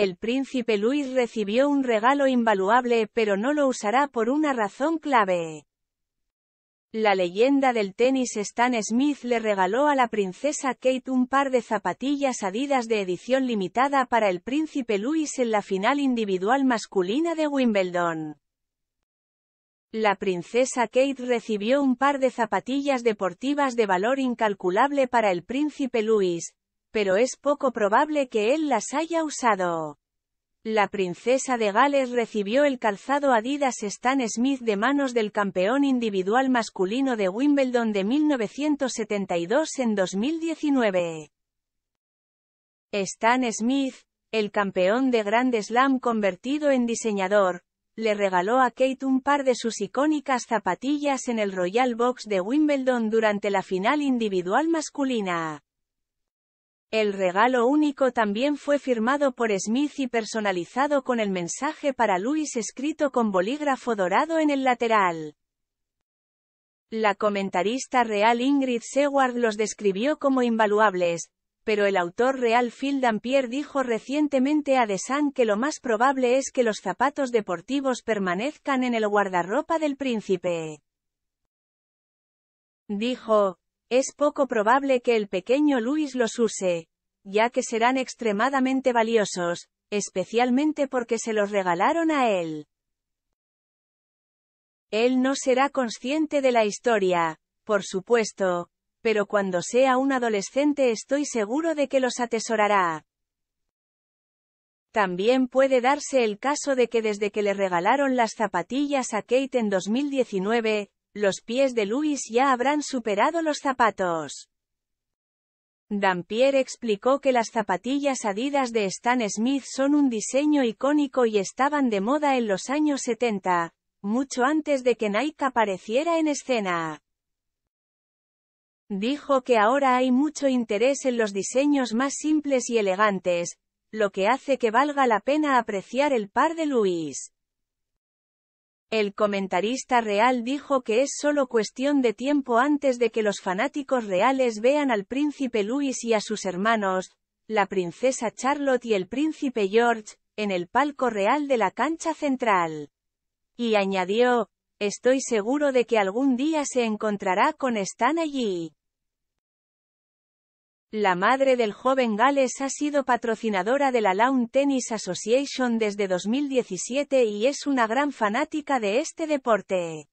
El príncipe Luis recibió un regalo invaluable pero no lo usará por una razón clave. La leyenda del tenis Stan Smith le regaló a la princesa Kate un par de zapatillas Adidas de edición limitada para el príncipe Luis en la final individual masculina de Wimbledon. La princesa Kate recibió un par de zapatillas deportivas de valor incalculable para el príncipe Luis, pero es poco probable que él las haya usado. La princesa de Gales recibió el calzado Adidas Stan Smith de manos del campeón individual masculino de Wimbledon de 1972 en 2019. Stan Smith, el campeón de Grand Slam convertido en diseñador, le regaló a Kate un par de sus icónicas zapatillas en el Royal Box de Wimbledon durante la final individual masculina. El regalo único también fue firmado por Smith y personalizado con el mensaje para Louis escrito con bolígrafo dorado en el lateral. La comentarista real Ingrid Seward los describió como invaluables, pero el autor real Phil Dampier dijo recientemente a The Sun que lo más probable es que los zapatos deportivos permanezcan en el guardarropa del príncipe. Dijo, es poco probable que el pequeño Luis los use, ya que serán extremadamente valiosos, especialmente porque se los regalaron a él. Él no será consciente de la historia, por supuesto, pero cuando sea un adolescente estoy seguro de que los atesorará. También puede darse el caso de que desde que le regalaron las zapatillas a Kate en 2019, los pies de Luis ya habrán superado los zapatos. Dampier explicó que las zapatillas Adidas de Stan Smith son un diseño icónico y estaban de moda en los años 70, mucho antes de que Nike apareciera en escena. Dijo que ahora hay mucho interés en los diseños más simples y elegantes, lo que hace que valga la pena apreciar el par de Luis. El comentarista real dijo que es solo cuestión de tiempo antes de que los fanáticos reales vean al príncipe Luis y a sus hermanos, la princesa Charlotte y el príncipe George, en el palco real de la cancha central. Y añadió, estoy seguro de que algún día se encontrará con Stan allí. La madre del joven Gales ha sido patrocinadora de la Lawn Tennis Association desde 2017 y es una gran fanática de este deporte.